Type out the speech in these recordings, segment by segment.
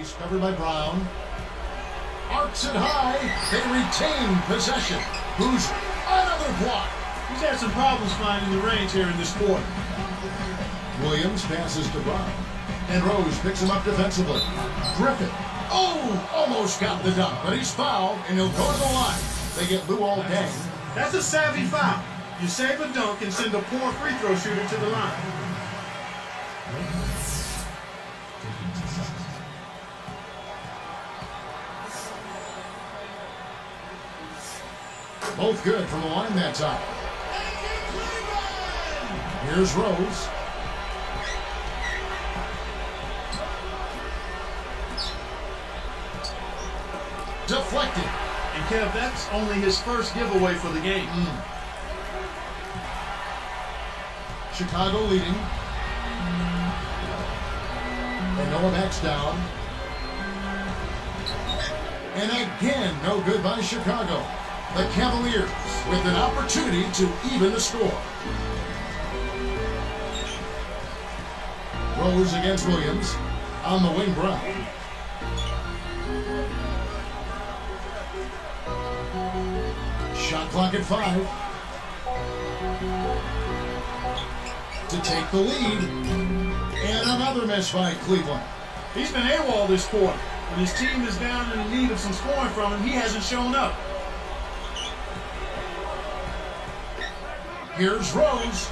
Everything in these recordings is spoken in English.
He's covered by Brown. Arcs it high. They retain possession. Who's another block? He's had some problems finding the range here in this quarter. Williams passes to Brown. And Rose picks him up defensively. Griffin. Oh, almost got the dunk, but he's fouled, and he'll go to the line. They get Luol Deng. That's a savvy foul. You save a dunk and send a poor free throw shooter to the line. Both good from the line that time. Here's Rose. Deflected. And Kev, that's only his first giveaway for the game. Mm. Chicago leading. And Noah backs down. And again, no good by Chicago. The Cavaliers with an opportunity to even the score. Rose against Williams. On the wing, Brown. Shot clock at five. To take the lead. And another miss by Cleveland. He's been AWOL this quarter. When his team is down in need of some scoring from him, he hasn't shown up. Here's Rose.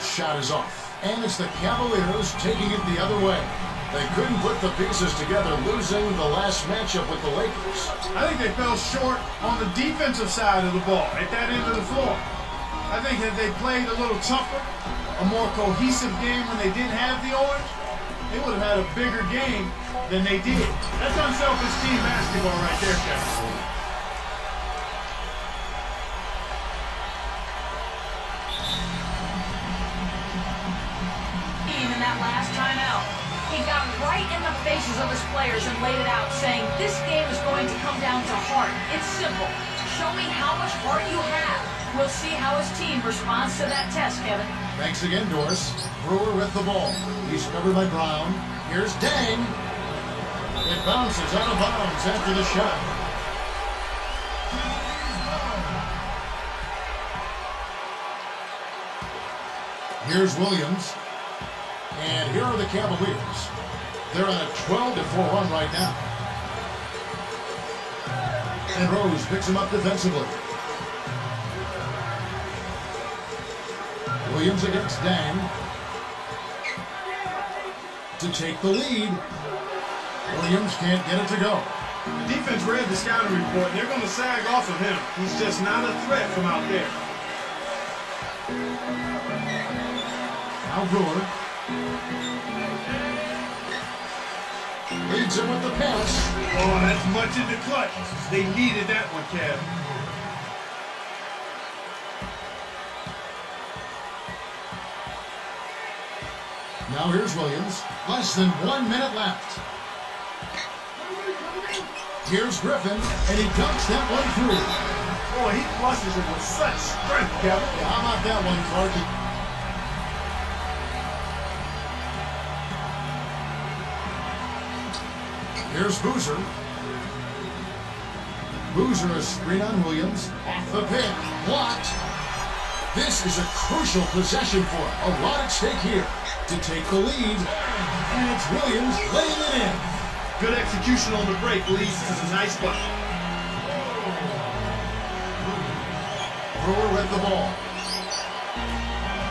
Shot is off. And it's the Cavaliers taking it the other way. They couldn't put the pieces together, losing the last matchup with the Lakers. I think they fell short on the defensive side of the ball, at that end of the floor. I think that they played a little tougher, a more cohesive game when they didn't have the orange, they would have had a bigger game than they did. That's unselfish team basketball right there, Kevin. Faces of his players and laid it out, saying, this game is going to come down to heart. It's simple. Show me how much heart you have. We'll see how his team responds to that test, Kevin. Thanks again, Doris. Brewer with the ball. He's covered by Brown. Here's Deng. It bounces out of bounds after the shot. Here's Williams. And here are the Cavaliers. They're on a 12 to 4 run right now. And Rose picks him up defensively. Williams against Deng. To take the lead. Williams can't get it to go. The defense read the scouting report, they're going to sag off of him. He's just not a threat from out there. Now Brewer. Leads him with the pass. Oh, that's much in the clutch. They needed that one, Kev. Now here's Williams. Less than one minute left. Here's Griffin, and he dunks that one through. Boy, he flushes it with such strength, Kevin. Yeah, how about that one, Clark? Here's Boozer. Boozer is screen on Williams. Off the pick. Blocked. This is a crucial possession for him. A lot at stake here to take the lead. And it's Williams laying it in. Good execution on the break leads to the nice bucket. Brewer with the ball.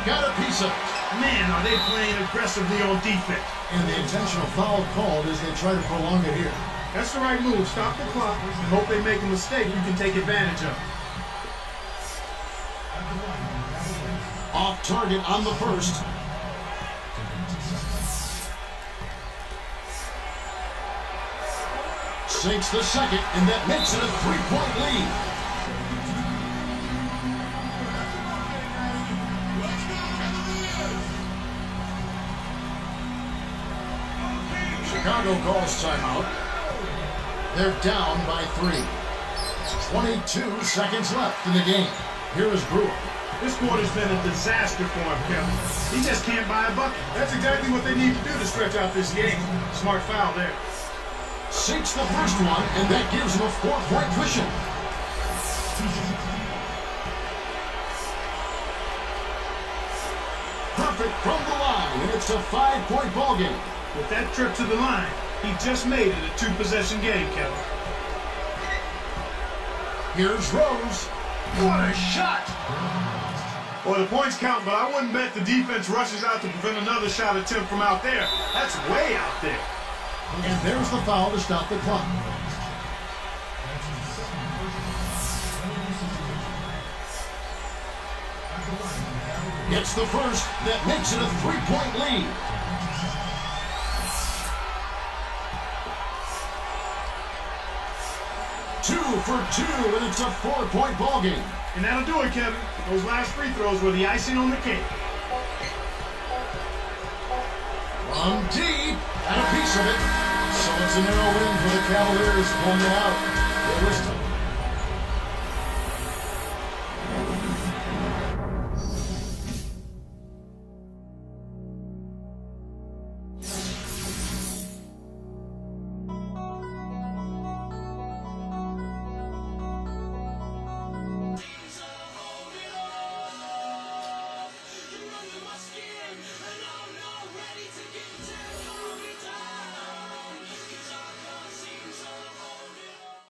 Got a piece of it. Man, are they playing aggressively on defense. And the intentional foul called as they try to prolong it here. That's the right move. Stop the clock and hope they make a mistake you can take advantage of. Off target on the first. Sinks the second, and that makes it a three-point lead. Chicago calls timeout. They're down by three. 22 seconds left in the game. Here is Brewer. This quarter's been a disaster for him, Kevin. He just can't buy a bucket. That's exactly what they need to do to stretch out this game. Smart foul there. Sinks the first one, and that gives him a four-point cushion. Perfect from the line, and it's a five-point ball game. With that trip to the line, he just made it a two-possession game, Kevin. Here's Rose. What a shot! Well, the points count, but I wouldn't bet the defense rushes out to prevent another shot attempt from out there. That's way out there. And there's the foul to stop the clock. It's the first. That makes it a three-point lead. Two for two, and it's a four-point ball game. And that'll do it, Kevin. Those last free throws were the icing on the cake. From deep, and a piece of it. So it's a narrow win for the Cavaliers, pulling it out. It was